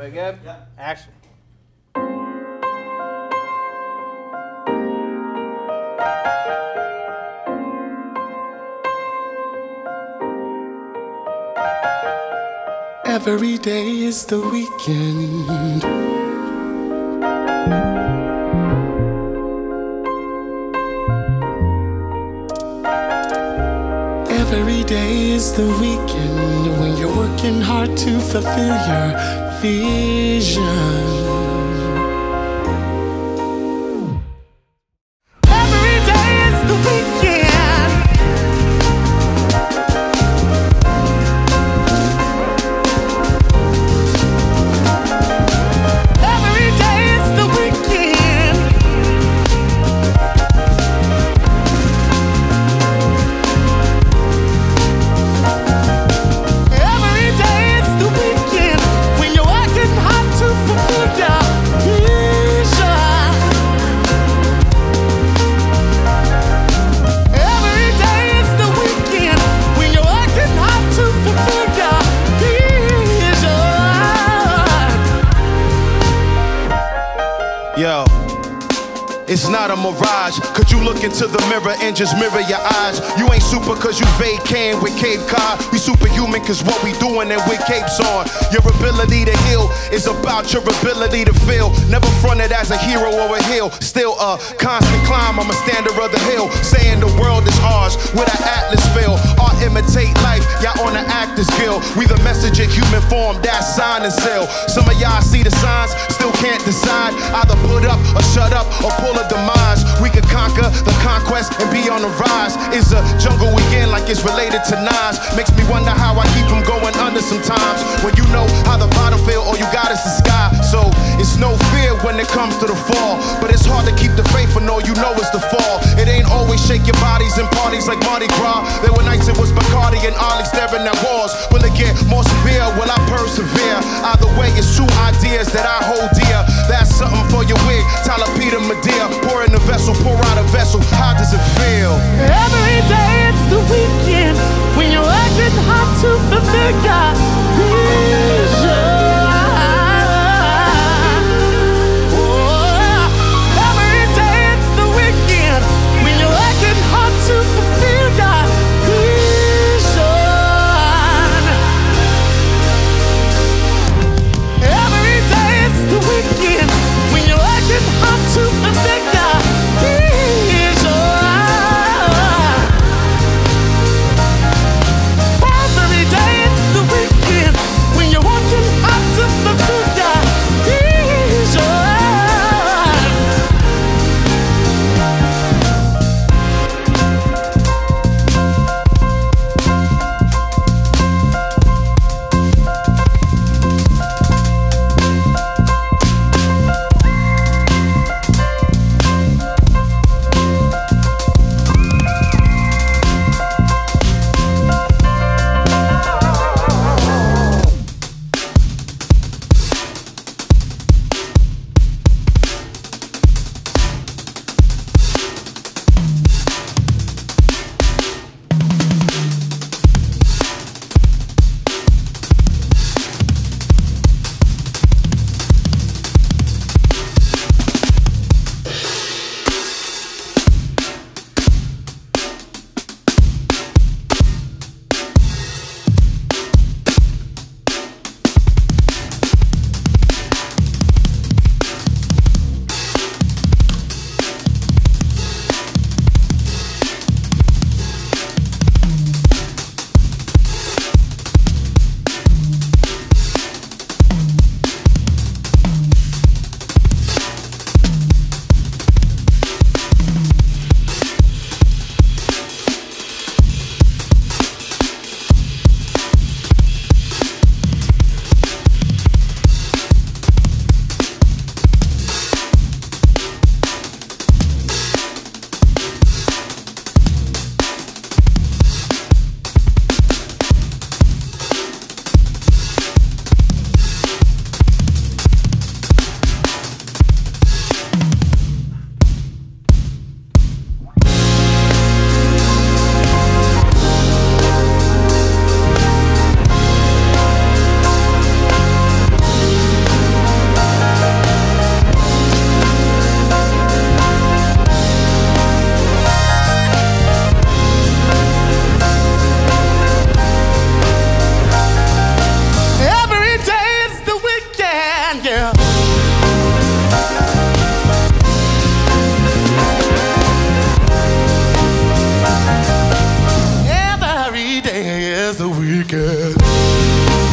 Everybody good? Yeah. Action. Every day is the weekend. Every day is the weekend when you're working hard to fulfill your vision. It's not a mirage. Could you look into the mirror and just mirror your eyes? You ain't super cause you vacating with Cape Cod. We superhuman cause what we doing and with capes on. Your ability to heal is about your ability to feel. Never fronted as a hero or a heel. Still a constant climb, I'm a stander of the hill. Saying the world is ours with an atlas feel. Art imitate life, y'all on the actors guild. We the message in human form, that sign and seal. Some of y'all see the signs, still can't decide. Either put up or shut up or pull a demise. We could conquer the conquest and be on the rise. Is a jungle we in like it's related to nines. Makes me wonder how I keep from going under sometimes. When you know how the bottom feel, all you got is the sky. So it's no fear when it comes to the fall. But it's hard to keep the faith when all you know is the fall. It ain't always your bodies in parties like Mardi Gras. There were nights it was Bacardi and Ollie staring at walls. Will it get more severe? Will I persevere? Either way, it's two ideas that I hold Yeah.